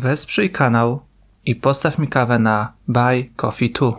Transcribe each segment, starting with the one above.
Wesprzyj kanał i postaw mi kawę na Buy Coffee 2.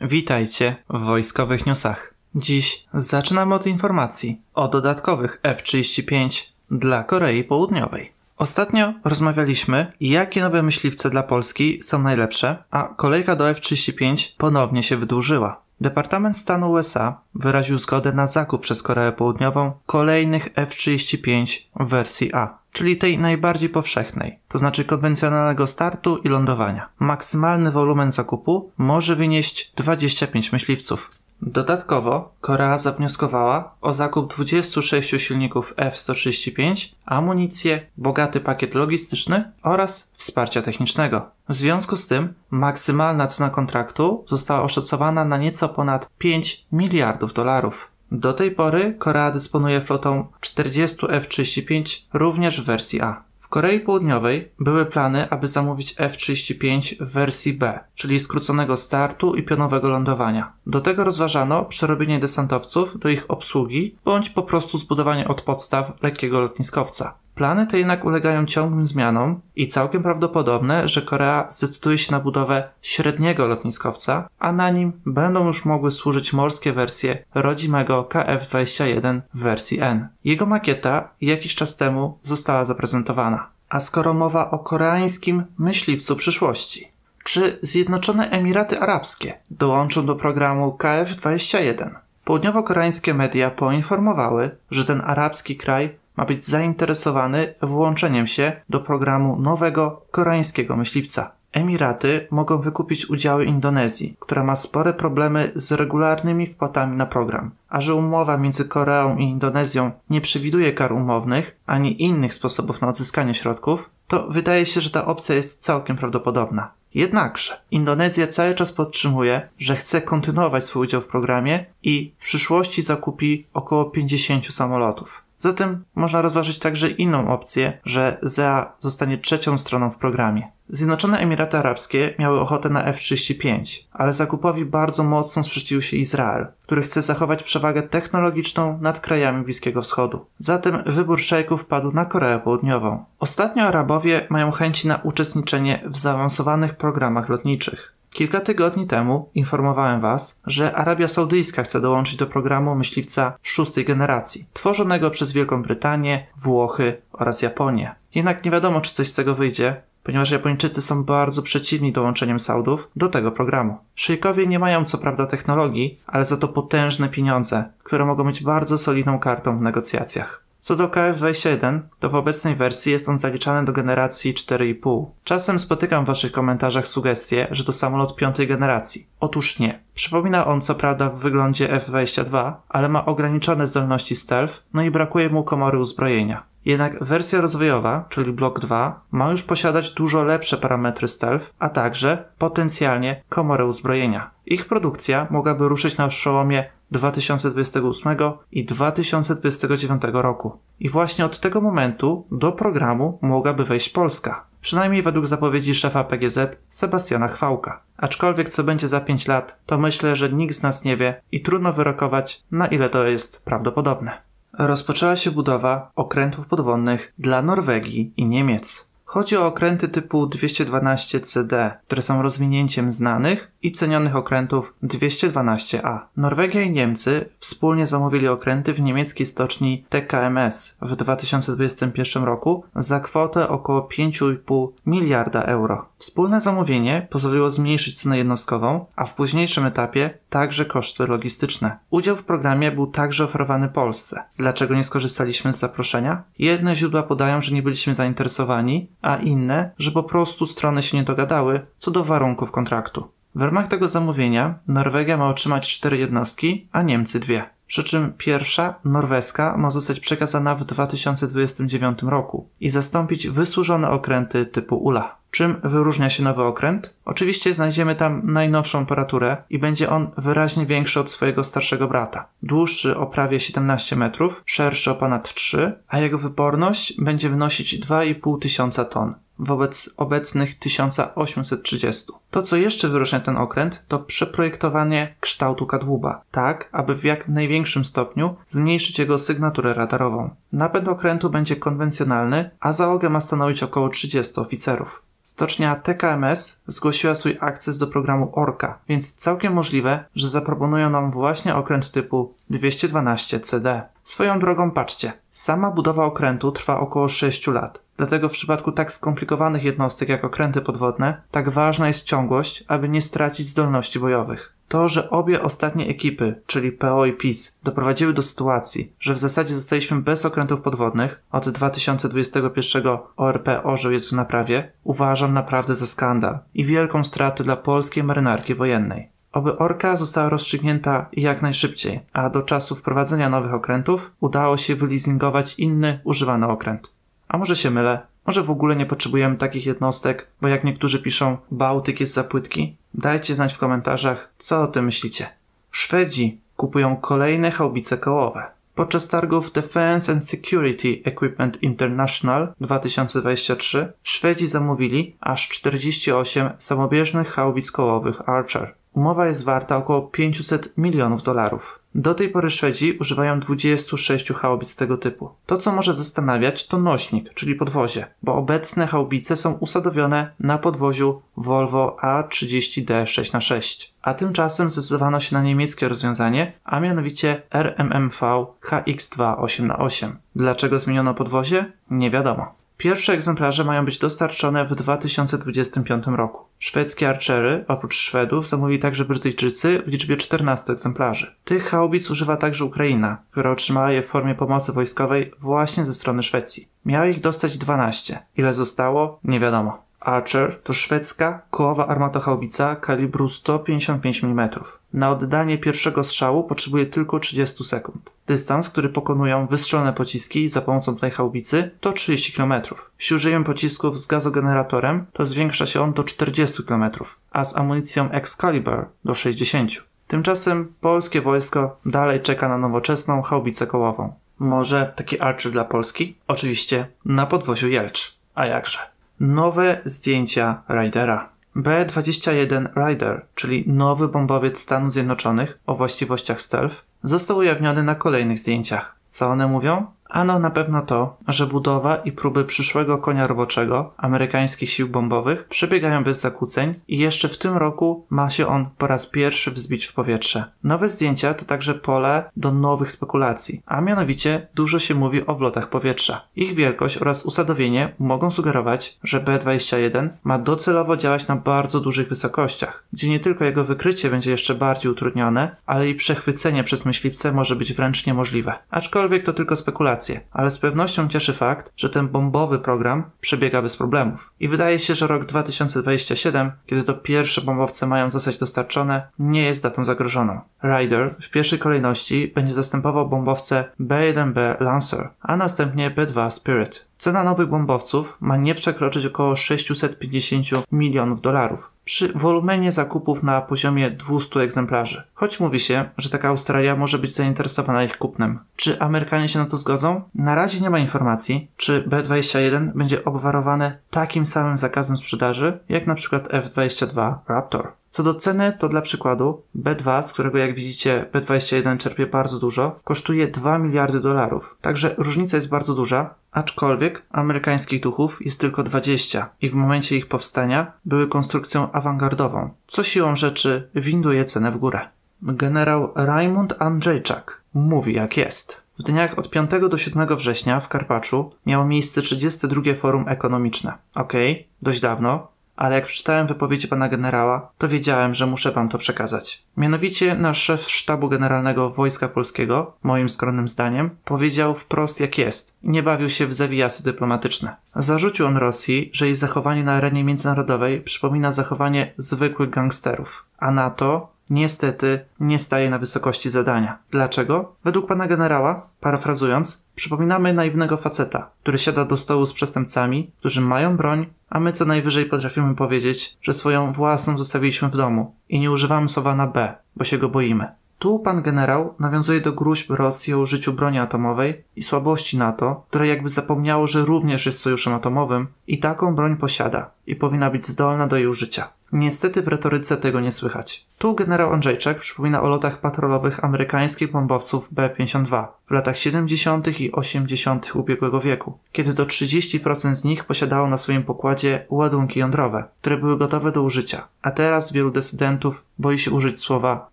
Witajcie w wojskowych newsach. Dziś zaczynamy od informacji o dodatkowych F-35 dla Korei Południowej. Ostatnio rozmawialiśmy, jakie nowe myśliwce dla Polski są najlepsze, a kolejka do F-35 ponownie się wydłużyła. Departament Stanu USA wyraził zgodę na zakup przez Koreę Południową kolejnych F-35 w wersji A, czyli tej najbardziej powszechnej, to znaczy konwencjonalnego startu i lądowania. Maksymalny wolumen zakupu może wynieść 25 myśliwców. Dodatkowo Korea zawnioskowała o zakup 26 silników F-135, amunicję, bogaty pakiet logistyczny oraz wsparcia technicznego. W związku z tym maksymalna cena kontraktu została oszacowana na nieco ponad 5 miliardów dolarów. Do tej pory Korea dysponuje flotą 40 F-35 również w wersji A. W Korei Południowej były plany, aby zamówić F-35 w wersji B, czyli skróconego startu i pionowego lądowania. Do tego rozważano przerobienie desantowców do ich obsługi, bądź po prostu zbudowanie od podstaw lekkiego lotniskowca. Plany te jednak ulegają ciągłym zmianom i całkiem prawdopodobne, że Korea zdecyduje się na budowę średniego lotniskowca, a na nim będą już mogły służyć morskie wersje rodzimego KF-21 w wersji N. Jego makieta jakiś czas temu została zaprezentowana. A skoro mowa o koreańskim myśliwcu przyszłości, czy Zjednoczone Emiraty Arabskie dołączą do programu KF-21? Południowo-koreańskie media poinformowały, że ten arabski kraj ma być zainteresowany włączeniem się do programu nowego koreańskiego myśliwca. Emiraty mogą wykupić udziały Indonezji, która ma spore problemy z regularnymi wpłatami na program. A że umowa między Koreą i Indonezją nie przewiduje kar umownych ani innych sposobów na odzyskanie środków, to wydaje się, że ta opcja jest całkiem prawdopodobna. Jednakże Indonezja cały czas podtrzymuje, że chce kontynuować swój udział w programie i w przyszłości zakupi około 50 samolotów. Zatem można rozważyć także inną opcję, że ZEA zostanie trzecią stroną w programie. Zjednoczone Emiraty Arabskie miały ochotę na F-35, ale zakupowi bardzo mocno sprzeciwił się Izrael, który chce zachować przewagę technologiczną nad krajami Bliskiego Wschodu. Zatem wybór szejków padł na Koreę Południową. Ostatnio Arabowie mają chęci na uczestniczenie w zaawansowanych programach lotniczych. Kilka tygodni temu informowałem Was, że Arabia Saudyjska chce dołączyć do programu myśliwca szóstej generacji, tworzonego przez Wielką Brytanię, Włochy oraz Japonię. Jednak nie wiadomo, czy coś z tego wyjdzie, ponieważ Japończycy są bardzo przeciwni dołączeniem Saudów do tego programu. Szejkowie nie mają co prawda technologii, ale za to potężne pieniądze, które mogą być bardzo solidną kartą w negocjacjach. Co do KF21, to w obecnej wersji jest on zaliczany do generacji 4,5. Czasem spotykam w waszych komentarzach sugestie, że to samolot piątej generacji. Otóż nie. Przypomina on co prawda w wyglądzie F-22, ale ma ograniczone zdolności stealth, no i brakuje mu komory uzbrojenia. Jednak wersja rozwojowa, czyli Block 2, ma już posiadać dużo lepsze parametry stealth, a także potencjalnie komorę uzbrojenia. Ich produkcja mogłaby ruszyć na przełomie 2028 i 2029 roku. I właśnie od tego momentu do programu mogłaby wejść Polska. Przynajmniej według zapowiedzi szefa PGZ Sebastiana Chwałka. Aczkolwiek co będzie za 5 lat, to myślę, że nikt z nas nie wie i trudno wyrokować, na ile to jest prawdopodobne. Rozpoczęła się budowa okrętów podwodnych dla Norwegii i Niemiec. Chodzi o okręty typu 212CD, które są rozwinięciem znanych i cenionych okrętów 212A. Norwegia i Niemcy wspólnie zamówili okręty w niemieckiej stoczni TKMS w 2021 roku za kwotę około 5,5 miliarda euro. Wspólne zamówienie pozwoliło zmniejszyć cenę jednostkową, a w późniejszym etapie także koszty logistyczne. Udział w programie był także oferowany Polsce. Dlaczego nie skorzystaliśmy z zaproszenia? Jedne źródła podają, że nie byliśmy zainteresowani, a inne, że po prostu strony się nie dogadały co do warunków kontraktu. W ramach tego zamówienia Norwegia ma otrzymać cztery jednostki, a Niemcy dwie. Przy czym pierwsza, norweska, ma zostać przekazana w 2029 roku i zastąpić wysłużone okręty typu ULA. Czym wyróżnia się nowy okręt? Oczywiście znajdziemy tam najnowszą aparaturę i będzie on wyraźnie większy od swojego starszego brata. Dłuższy o prawie 17 metrów, szerszy o ponad 3, a jego wyporność będzie wynosić 2,5 tysiąca ton wobec obecnych 1830. To, co jeszcze wyróżnia ten okręt, to przeprojektowanie kształtu kadłuba, tak, aby w jak największym stopniu zmniejszyć jego sygnaturę radarową. Napęd okrętu będzie konwencjonalny, a załogę ma stanowić około 30 oficerów. stocznia TKMS zgłosiła swój akces do programu ORKA, więc całkiem możliwe, że zaproponują nam właśnie okręt typu 212 CD. Swoją drogą patrzcie, sama budowa okrętu trwa około 6 lat. Dlatego w przypadku tak skomplikowanych jednostek jak okręty podwodne, tak ważna jest ciągłość, aby nie stracić zdolności bojowych. To, że obie ostatnie ekipy, czyli PO i PiS, doprowadziły do sytuacji, że w zasadzie zostaliśmy bez okrętów podwodnych, od 2021 ORP Orzeł jest w naprawie, uważam naprawdę za skandal i wielką stratę dla polskiej marynarki wojennej. Oby Orka została rozstrzygnięta jak najszybciej, a do czasu wprowadzenia nowych okrętów udało się wyleasingować inny używany okręt. A może się mylę? Może w ogóle nie potrzebujemy takich jednostek, bo jak niektórzy piszą, Bałtyk jest za płytki? Dajcie znać w komentarzach, co o tym myślicie. Szwedzi kupują kolejne haubice kołowe. Podczas targów Defense and Security Equipment International 2023 Szwedzi zamówili aż 48 samobieżnych haubic kołowych Archer. Umowa jest warta około 500 milionów dolarów. Do tej pory Szwedzi używają 26 haubic tego typu. To, co może zastanawiać, to nośnik, czyli podwozie, bo obecne haubice są usadowione na podwoziu Volvo A30D6x6. A tymczasem zdecydowano się na niemieckie rozwiązanie, a mianowicie RMMV HX2 8x8. Dlaczego zmieniono podwozie? Nie wiadomo. Pierwsze egzemplarze mają być dostarczone w 2025 roku. Szwedzkie Archery, oprócz Szwedów, zamówili także Brytyjczycy w liczbie 14 egzemplarzy. Tych haubic używa także Ukraina, która otrzymała je w formie pomocy wojskowej właśnie ze strony Szwecji. Miała ich dostać 12. Ile zostało? Nie wiadomo. Archer to szwedzka kołowa armatochaubica kalibru 155 mm. Na oddanie pierwszego strzału potrzebuje tylko 30 sekund. Dystans, który pokonują wystrzelone pociski za pomocą tej haubicy to 30 km. Jeśli użyjemy pocisków z gazogeneratorem, to zwiększa się on do 40 km, a z amunicją Excalibur do 60. Tymczasem polskie wojsko dalej czeka na nowoczesną haubicę kołową. Może taki Archer dla Polski? Oczywiście na podwoziu Jelcz. A jakże? Nowe zdjęcia Raidera. B-21 Raider, czyli nowy bombowiec Stanów Zjednoczonych o właściwościach stealth, został ujawniony na kolejnych zdjęciach. Co one mówią? Ano na pewno to, że budowa i próby przyszłego konia roboczego amerykańskich sił bombowych przebiegają bez zakłóceń i jeszcze w tym roku ma się on po raz pierwszy wzbić w powietrze. Nowe zdjęcia to także pole do nowych spekulacji, a mianowicie dużo się mówi o wlotach powietrza. Ich wielkość oraz usadowienie mogą sugerować, że B-21 ma docelowo działać na bardzo dużych wysokościach, gdzie nie tylko jego wykrycie będzie jeszcze bardziej utrudnione, ale i przechwycenie przez myśliwce może być wręcz niemożliwe. Aczkolwiek to tylko spekulacja ale z pewnością cieszy fakt, że ten bombowy program przebiega bez problemów. I wydaje się, że rok 2027, kiedy to pierwsze bombowce mają zostać dostarczone, nie jest datą zagrożoną. Ryder w pierwszej kolejności będzie zastępował bombowce B-1B Lancer, a następnie B-2 Spirit. Cena nowych bombowców ma nie przekroczyć około 650 milionów dolarów przy wolumenie zakupów na poziomie 200 egzemplarzy. Choć mówi się, że taka Australia może być zainteresowana ich kupnem. Czy Amerykanie się na to zgodzą? Na razie nie ma informacji, czy B-21 będzie obwarowane takim samym zakazem sprzedaży, jak na przykład F-22 Raptor. Co do ceny, to dla przykładu B2, z którego jak widzicie B21 czerpie bardzo dużo, kosztuje 2 miliardy dolarów. Także różnica jest bardzo duża, aczkolwiek amerykańskich duchów jest tylko 20 i w momencie ich powstania były konstrukcją awangardową, co siłą rzeczy winduje cenę w górę. Generał Raymond Andrzejczak mówi jak jest. W dniach od 5 do 7 września w Karpaczu miało miejsce 32 forum ekonomiczne. Okej, okay, dość dawno, ale jak przeczytałem wypowiedzi pana generała, to wiedziałem, że muszę wam to przekazać. Mianowicie nasz szef sztabu generalnego Wojska Polskiego, moim skromnym zdaniem, powiedział wprost jak jest i nie bawił się w zawijasy dyplomatyczne. Zarzucił on Rosji, że jej zachowanie na arenie międzynarodowej przypomina zachowanie zwykłych gangsterów, a NATO niestety nie staje na wysokości zadania. Dlaczego? Według pana generała, parafrazując, przypominamy naiwnego faceta, który siada do stołu z przestępcami, którzy mają broń, a my co najwyżej potrafimy powiedzieć, że swoją własną zostawiliśmy w domu i nie używamy słowa na B, bo się go boimy. Tu pan generał nawiązuje do gruźb Rosji o użyciu broni atomowej i słabości NATO, które jakby zapomniało, że również jest sojuszem atomowym i taką broń posiada i powinna być zdolna do jej użycia. Niestety w retoryce tego nie słychać. Tu generał Andrzejczak przypomina o lotach patrolowych amerykańskich bombowców B-52 w latach 70. i 80. ubiegłego wieku, kiedy to 30% z nich posiadało na swoim pokładzie ładunki jądrowe, które były gotowe do użycia, a teraz wielu decydentów boi się użyć słowa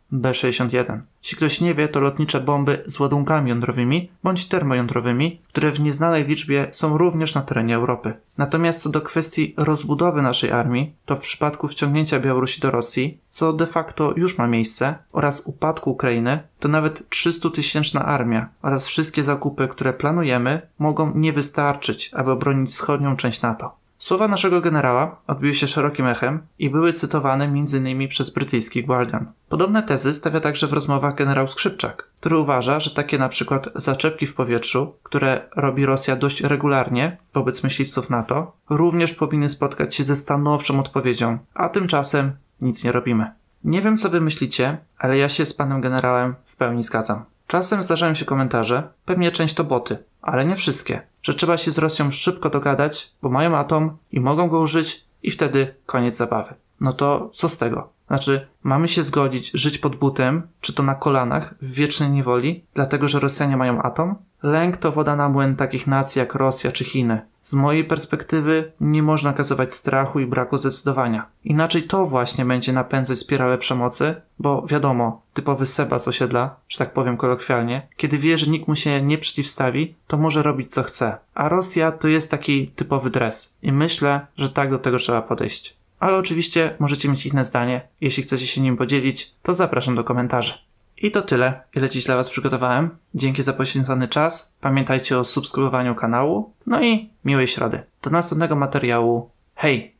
B-61. Jeśli ktoś nie wie, to lotnicze bomby z ładunkami jądrowymi bądź termojądrowymi, które w nieznanej liczbie są również na terenie Europy. Natomiast co do kwestii rozbudowy naszej armii, to w przypadku wciągnięcia Białorusi do Rosji, co de facto już ma miejsce, oraz upadku Ukrainy, to nawet 300-tysięczna armia oraz wszystkie zakupy, które planujemy, mogą nie wystarczyć, aby obronić wschodnią część NATO. Słowa naszego generała odbiły się szerokim echem i były cytowane m.in. przez brytyjski Guardian. Podobne tezy stawia także w rozmowach generał Skrzypczak, który uważa, że takie na przykład zaczepki w powietrzu, które robi Rosja dość regularnie wobec myśliwców NATO, również powinny spotkać się ze stanowczą odpowiedzią, a tymczasem nic nie robimy. Nie wiem, co wy myślicie, ale ja się z panem generałem w pełni zgadzam. Czasem zdarzają się komentarze, pewnie część to boty, ale nie wszystkie, że trzeba się z Rosją szybko dogadać, bo mają atom i mogą go użyć i wtedy koniec zabawy. No to co z tego? Znaczy, mamy się zgodzić żyć pod butem, czy to na kolanach, w wiecznej niewoli, dlatego że Rosjanie mają atom? Lęk to woda na młyn takich nacji jak Rosja czy Chiny. Z mojej perspektywy nie można kazować strachu i braku zdecydowania. Inaczej to właśnie będzie napędzać spiralę przemocy, bo wiadomo, typowy Seba z osiedla, że tak powiem kolokwialnie, kiedy wie, że nikt mu się nie przeciwstawi, to może robić co chce. A Rosja to jest taki typowy dres. I myślę, że tak do tego trzeba podejść. Ale oczywiście możecie mieć inne zdanie. Jeśli chcecie się nim podzielić, to zapraszam do komentarzy. I to tyle, ile dziś dla Was przygotowałem. Dzięki za poświęcony czas. Pamiętajcie o subskrybowaniu kanału. No i miłej środy. Do następnego materiału. Hej!